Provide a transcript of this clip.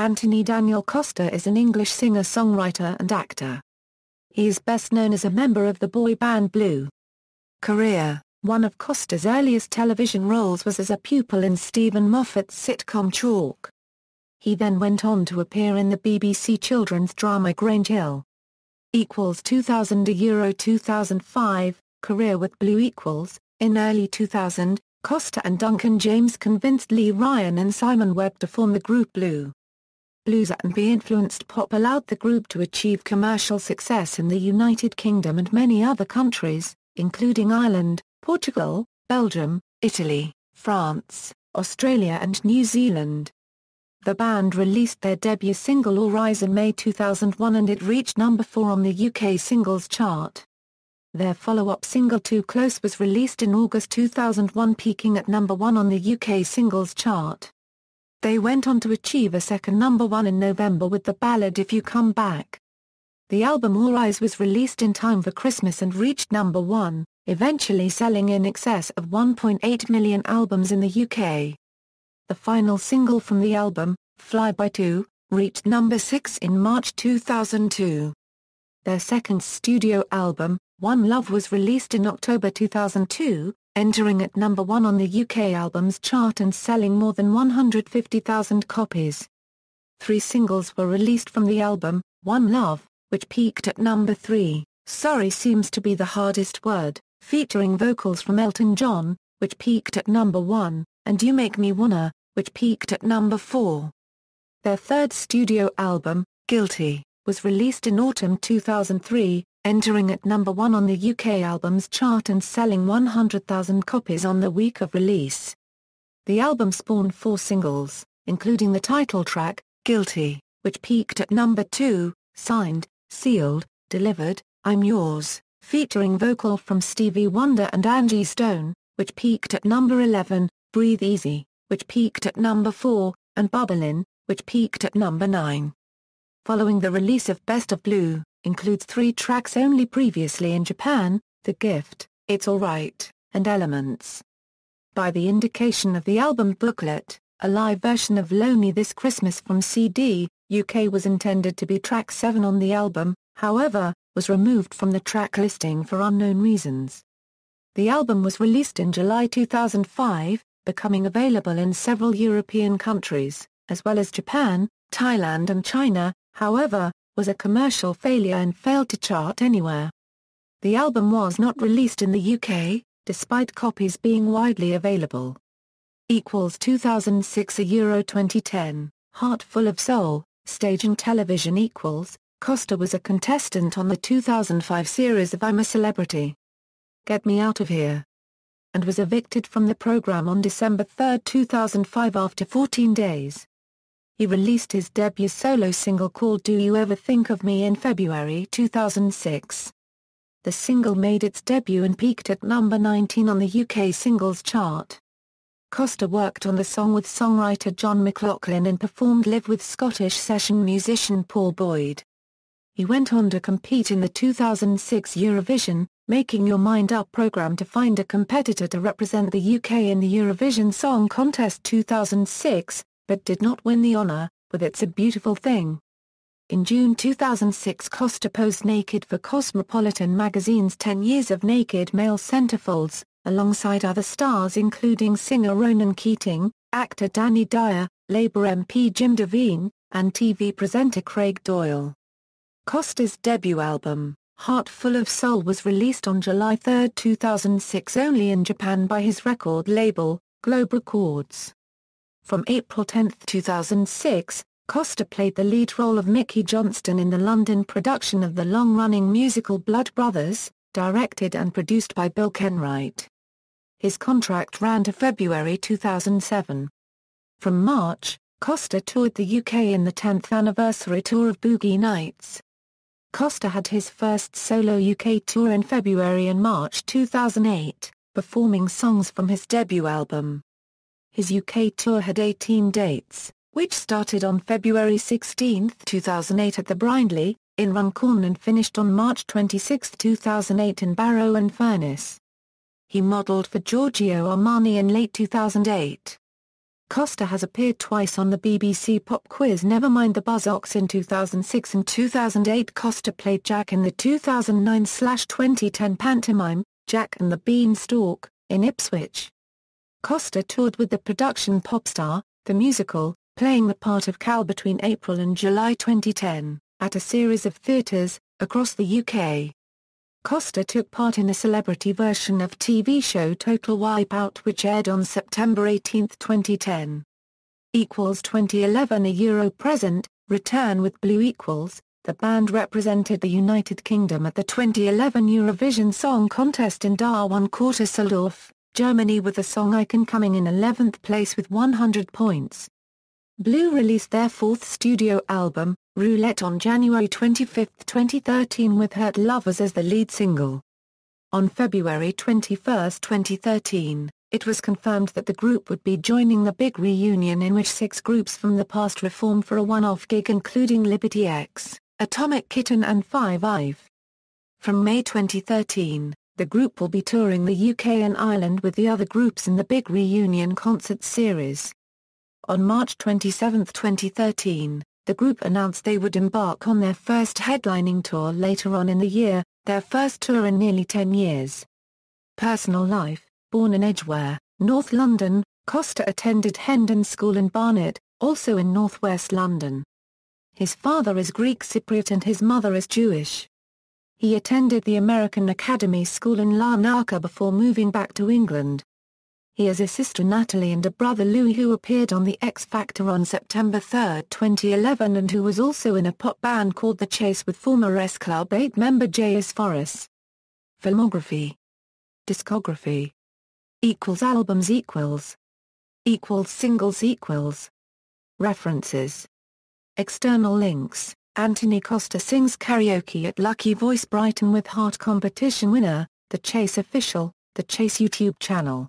Antony Daniel Costa is an English singer-songwriter and actor. He is best known as a member of the boy band Blue. Career One of Costa's earliest television roles was as a pupil in Steven Moffat's sitcom Chalk. He then went on to appear in the BBC children's drama Grange Hill. Equals 2000 a Euro 2005, career with Blue equals, in early 2000, Costa and Duncan James convinced Lee Ryan and Simon Webbe to form the group Blue. Blues R&B influenced pop allowed the group to achieve commercial success in the United Kingdom and many other countries, including Ireland, Portugal, Belgium, Italy, France, Australia and New Zealand. The band released their debut single All Rise in May 2001 and it reached number 4 on the UK singles chart. Their follow-up single Too Close was released in August 2001 peaking at number 1 on the UK singles chart. They went on to achieve a second number 1 in November with the ballad If You Come Back. The album All Eyes was released in time for Christmas and reached number 1, eventually selling in excess of 1.8 million albums in the UK. The final single from the album, Fly By Two, reached number 6 in March 2002. Their second studio album, One Love was released in October 2002, entering at number 1 on the UK albums chart and selling more than 150,000 copies. Three singles were released from the album, One Love, which peaked at number 3, Sorry Seems to be the Hardest Word, featuring vocals from Elton John, which peaked at number 1, and You Make Me Wanna, which peaked at number 4. Their third studio album, Guilty, was released in autumn 2003, entering at number 1 on the UK albums chart and selling 100,000 copies on the week of release. The album spawned four singles, including the title track, Guilty, which peaked at number 2, Signed, Sealed, Delivered, I'm Yours, featuring vocal from Stevie Wonder and Angie Stone, which peaked at number 11, Breathe Easy, which peaked at number 4, and Bubblin', which peaked at number 9. Following the release of Best of Blue, includes three tracks only previously in Japan, The Gift, It's Alright, and Elements. By the indication of the album booklet, a live version of Lonely This Christmas from CD, UK was intended to be track 7 on the album, however, was removed from the track listing for unknown reasons. The album was released in July 2005, becoming available in several European countries, as well as Japan, Thailand and China, however, was a commercial failure and failed to chart anywhere. The album was not released in the UK, despite copies being widely available. Equals 2006 a Euro 2010, Heart Full of Soul, Stage and Television equals, Costa was a contestant on the 2005 series of I'm a Celebrity. Get Me Out of Here. And was evicted from the program on December 3, 2005 after 14 days. He released his debut solo single called Do You Ever Think of Me in February 2006. The single made its debut and peaked at number 19 on the UK singles chart. Costa worked on the song with songwriter John McLaughlin and performed live with Scottish session musician Paul Boyd. He went on to compete in the 2006 Eurovision, Making Your Mind Up programme to find a competitor to represent the UK in the Eurovision Song Contest 2006, but did not win the honor, with It's a Beautiful Thing. In June 2006 Costa posed naked for Cosmopolitan magazine's 10 Years of Naked Male Centerfolds, alongside other stars including singer Ronan Keating, actor Danny Dyer, Labour MP Jim Devine, and TV presenter Craig Doyle. Costa's debut album, Heart Full of Soul was released on July 3, 2006 only in Japan by his record label, Globe Records. From April 10, 2006, Costa played the lead role of Mickey Johnston in the London production of the long-running musical Blood Brothers, directed and produced by Bill Kenwright. His contract ran to February 2007. From March, Costa toured the UK in the 10th anniversary tour of Boogie Nights. Costa had his first solo UK tour in February and March 2008, performing songs from his debut album. His UK tour had 18 dates, which started on February 16, 2008 at the Brindley, in Runcorn and finished on March 26, 2008 in Barrow and Furness. He modelled for Giorgio Armani in late 2008. Costa has appeared twice on the BBC pop quiz Nevermind the Buzzcocks in 2006 and 2008 Costa played Jack in the 2009-2010 pantomime, Jack and the Beanstalk, in Ipswich. Costa toured with the production Popstar, the musical, playing the part of Cal between April and July 2010, at a series of theatres, across the UK. Costa took part in a celebrity version of TV show Total Wipeout which aired on September 18, 2010. Equals 2011 A Euro present, Return with Blue Equals, the band represented the United Kingdom at the 2011 Eurovision Song Contest in Darwin Kaisersdorf, Germany with the song I Can coming in 11th place with 100 points. Blue released their fourth studio album, Roulette on January 25, 2013 with Hurt Lovers as the lead single. On February 21, 2013, it was confirmed that the group would be joining the big reunion in which six groups from the past reformed for a one-off gig including Liberty X, Atomic Kitten and Five Ive. From May 2013, the group will be touring the UK and Ireland with the other groups in the Big Reunion concert series. On March 27, 2013, the group announced they would embark on their first headlining tour later on in the year, their first tour in nearly 10 years. Personal life Born in Edgware, North London, Costa attended Hendon School in Barnet, also in northwest London. His father is Greek Cypriot and his mother is Jewish. He attended the American Academy School in Larnaca before moving back to England. He has a sister Natalie and a brother Louis who appeared on The X Factor on September 3, 2011 and who was also in a pop band called The Chase with former S Club 8 member Jay Asforis. Filmography Discography equals albums equals equals singles equals References External links Antony Costa sings karaoke at Lucky Voice Brighton with Heart competition winner, The Chase Official, The Chase YouTube channel